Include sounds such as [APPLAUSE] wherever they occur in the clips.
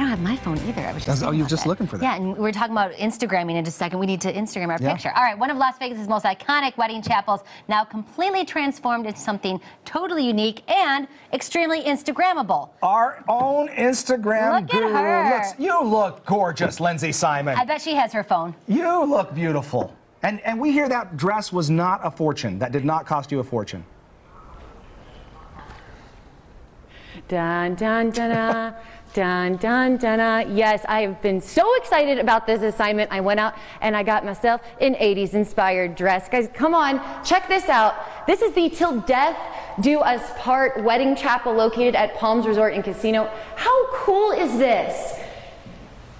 I don't have my phone either. I was just. Oh, you're just that. looking for that. Yeah, and we're talking about Instagramming in just a second. We need to Instagram our Yeah. picture. All right, one of Las Vegas's most iconic wedding chapels now completely transformed into something totally unique and extremely Instagrammable. Our own Instagram Look at her. Looks- you look gorgeous, Lindsey Simon. I bet she has her phone. You look beautiful. And and we hear that dress was not a fortune. That did not cost you a fortune. Dun dun dun dun dun dun dun. Yes, I have been so excited about this assignment. I went out and I got myself an 80s inspired dress. Guys, come on, check this out. This is the Till Death Do Us Part wedding chapel located at Palms Resort and Casino. How cool is this?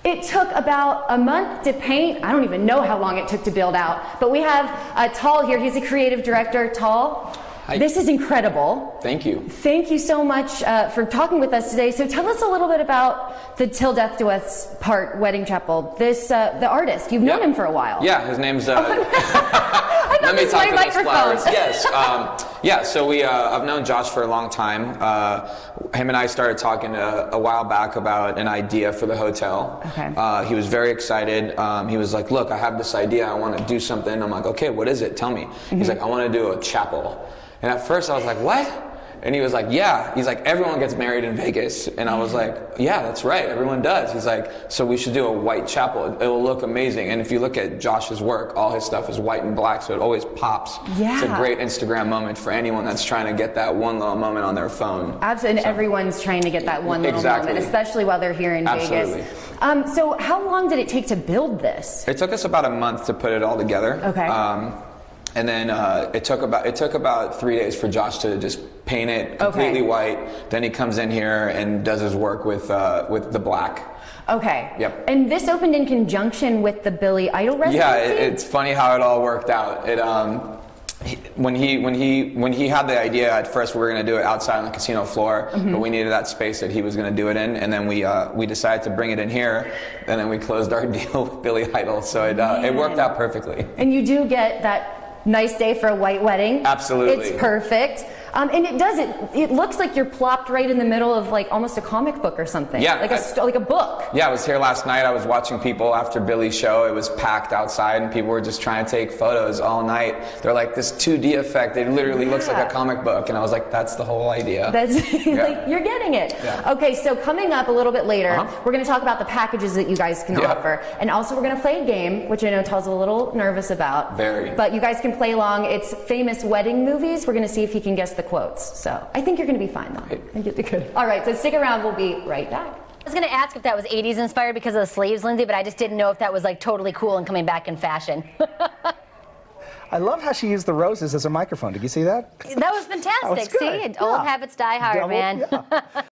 It took about a month to paint. I don't even know how long it took to build out. But we have uh, Tall here. He's a creative director. Tall. Hi. This is incredible. Thank you. Thank you so much uh, for talking with us today. So tell us a little bit about the Till Death Do Us Part Wedding Chapel. This, uh, the artist, you've known Yeah. him for a while. Yeah, his name's. Uh, [LAUGHS] I [LAUGHS] let me talk my to those microphone. flowers. [LAUGHS] Yes. Um, yeah. So we, uh, I've known Josh for a long time. Uh, him and I started talking a, a while back about an idea for the hotel. Okay. Uh, he was very excited. Um, he was like, "Look, I have this idea. I want to do something." I'm like, "Okay, what is it? Tell me." Mm-hmm. He's like, "I want to do a chapel." And at first, I was like, "What?" And he was like, "Yeah." He's like, "Everyone gets married in Vegas," and I was like, "Yeah, that's right. Everyone does." He's like, "So we should do a white chapel. It will look amazing." And if you look at Josh's work, all his stuff is white and black, so it always pops. Yeah. It's a great Instagram moment for anyone that's trying to get that one little moment on their phone. Absolutely, and everyone's trying to get that one little Exactly. moment, especially while they're here in Absolutely. Vegas. Um, so, how long did it take to build this? It took us about a month to put it all together. Okay. Um, and then uh, it took about it took about three days for Josh to just paint it completely Okay. white. Then he comes in here and does his work with uh, with the black. Okay. Yep. And this opened in conjunction with the Billy Idol residency. Yeah, it, it's funny how it all worked out. It um, he, when he when he when he had the idea at first, we were going to do it outside on the casino floor, Mm-hmm. but we needed that space that he was going to do it in, and then we uh, we decided to bring it in here, and then we closed our [LAUGHS] deal with Billy Idol, so it uh, it worked out perfectly. And you do get that nice day for a white wedding. Absolutely. It's perfect. Um, and it does it. It looks like you're plopped right in the middle of like almost a comic book or something. Yeah, Like a I- st- like a book. Yeah, I was here last night. I was watching people after Billy's show. It was packed outside, and people were just trying to take photos all night. They're like, this 2D effect, it literally looks like a comic book. And I was like, that's the whole idea. That's [LAUGHS] Yeah. like you're getting it. Yeah. Okay, so coming up a little bit later, Uh-huh. we're going to talk about the packages that you guys can Yeah. offer, and also we're going to play a game, which I know Tall's a little nervous about. Very. But you guys can play along. It's famous wedding movies. We're going to see if he can guess the quotes. So I think you're going to be fine though. I think you'll do good. All right, so stick around. We'll be right back. I was going to ask if that was 80s inspired because of the sleeves, Lindsey, but I just didn't know if that was like totally cool and coming back in fashion. [LAUGHS] I love how she used the roses as a microphone. Did you see that? that was fantastic. That was good. See, old habits die hard, Double- man. yeah. [LAUGHS]